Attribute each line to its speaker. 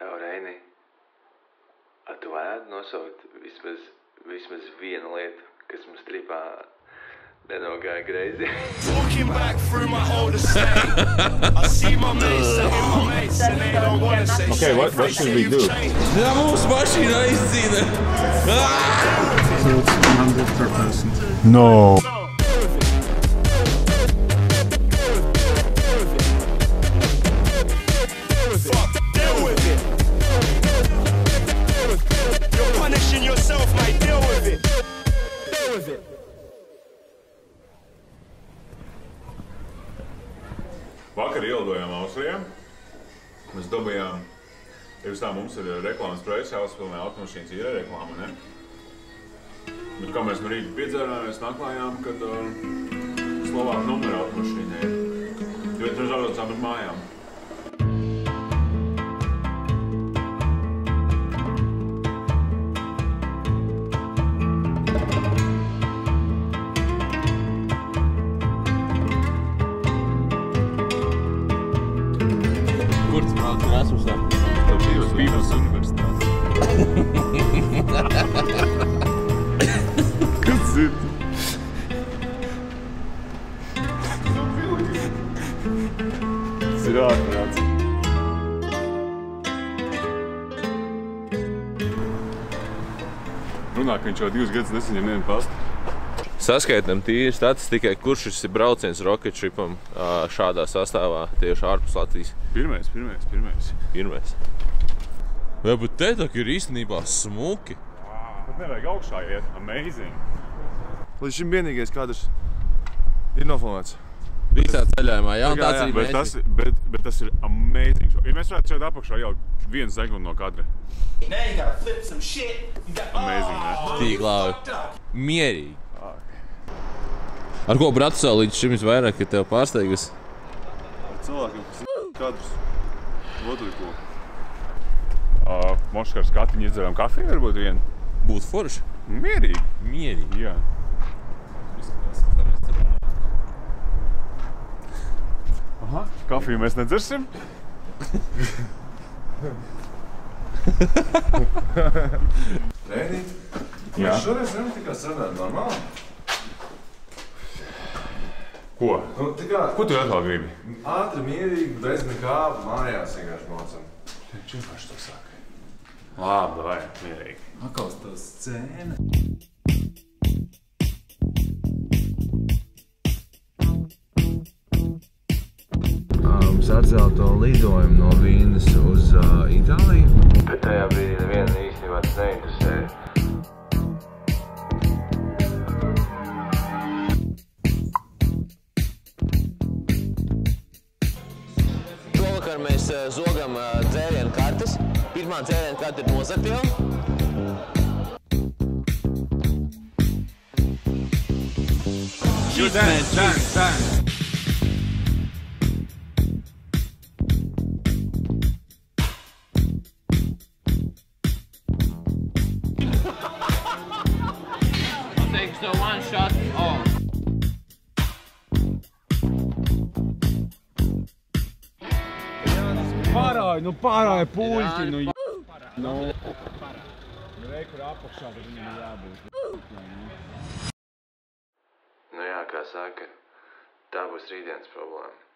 Speaker 1: Reini, tu varētu nosaukt vismaz, vismaz vienu lietu, kas mums tripā nenogāja greizi.
Speaker 2: Okay, what- what should we do?
Speaker 3: Jā, mūsu mašīna aizdzīna.
Speaker 4: 100 per person.
Speaker 2: No.
Speaker 5: Deal with it. You're punishing yourself, mate. Deal with it. Deal with it.
Speaker 2: Vakar ielidojām Austrijā. Mēs dabūjām, pirms tā mums ir reklāmas projekts, jāuzfilmē automašīnas īra reklāma, ne? Bet kā mēs no rīta piedzērāmies, naklājām, kad uh, Slovāku numuru automašīnai ir. Jo tur zaudotām ar mājām.
Speaker 3: Erasmusā?
Speaker 2: Tev divas Bībeles universitātes. Kas ir? Tas ir ārprāts. Runā, ka viņš jau divus gadus nesaņem nevienu pastu.
Speaker 3: Saskaitām tīri statistikai, kurš šis ir brauciens rocket tripam ā, šādā sastāvā tieši ārpus Latvijas.
Speaker 2: Pirmais, pirmais, pirmais.
Speaker 3: Pirmais. Jā, bet te tā ir īstenībā smuki.
Speaker 2: Pat nevajag augšā iet. Amazing.
Speaker 6: Līdz šim vienīgais kadrs ir nofilmēts.
Speaker 3: Visā ceļojumā, jā, un
Speaker 6: Jā,
Speaker 3: tāds
Speaker 6: jā,
Speaker 3: arī
Speaker 2: Bet tas, bet, bet tas ir amazing. Ja mēs varētu šeit apakšā jau vienu sekundi no
Speaker 5: got
Speaker 2: Amazing, ne?
Speaker 3: Tīk labi. Mierīgi. Ar ko Bratislavā līdz šim visvairāk ir tev pārsteigusi?
Speaker 2: Cilvēkiem, kas ir kadrs. Otru ko. Uh, Moškars katiņu iedzerām kafiju, varbūt vienu.
Speaker 3: Būtu forši.
Speaker 2: Mierīgi.
Speaker 3: Mierīgi.
Speaker 2: Jā. Aha, kafiju mēs nedzersim.
Speaker 6: Reini,
Speaker 2: Jā.
Speaker 6: šoreiz nevar tikai strādāt normāli.
Speaker 2: Ko?
Speaker 6: Nu, tā kā
Speaker 2: Ko tu atkal gribi?
Speaker 6: ātri, mierīgi, bez nekā mājās vienkārši mocam.
Speaker 2: Čimpaši to saka. Labi, vai, mierīgi.
Speaker 4: Atkal tā scēna.
Speaker 1: Mums atcēla to lidojumu no Vīnas
Speaker 7: zogam eh, dzērienu kartes. Pirmā dzērienu karte ir nozagtīva. Takes the one shot off.
Speaker 4: Pārāja, nu pārāja puļķi, nu j... Nu, re, kur apakšā, bet viņam ir jābūt.
Speaker 1: Nu jā, kā saka, tā būs rītdienas problēma.